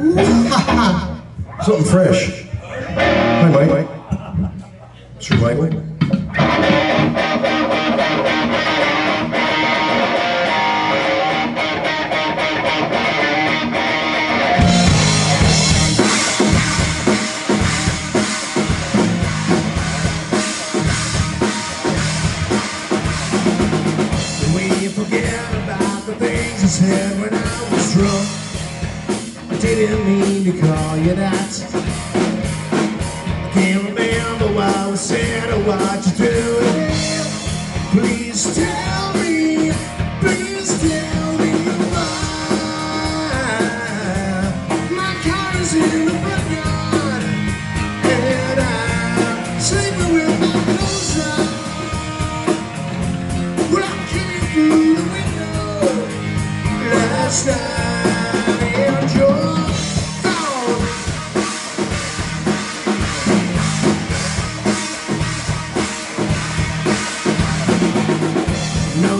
Something fresh. Hi, Mike. Mike. We forget about the things said when I was drunk. Didn't mean to call you that. I can't remember what I said oh, or what you do. Please tell me,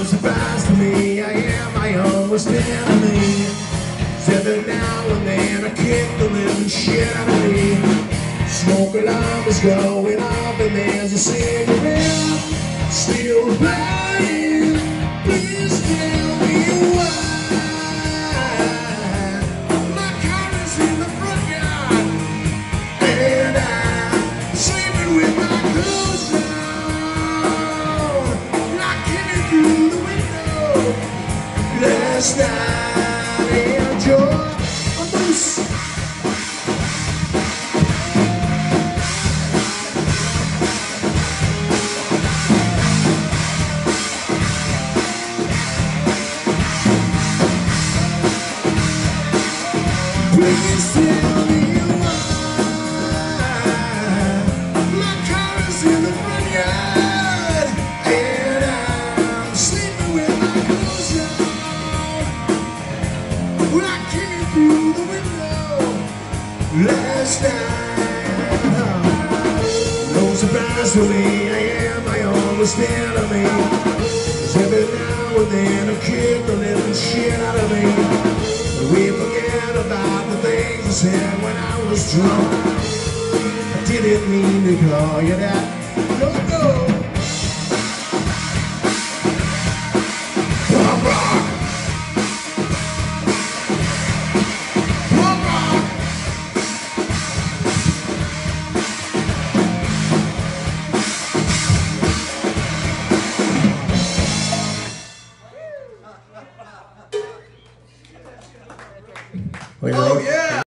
No surprise to me, I am my own worst enemy. Every now and then I kick the living shit out of me. Smoke alarm is going off and there's a cigarette still burning. Last night and you're a last night. No surprise to me, I am my worst enemy. 'Cause every now and then I kick the living shit out of me. But We forget about the things I said when I was drunk. I didn't mean to call you that. Oh yeah!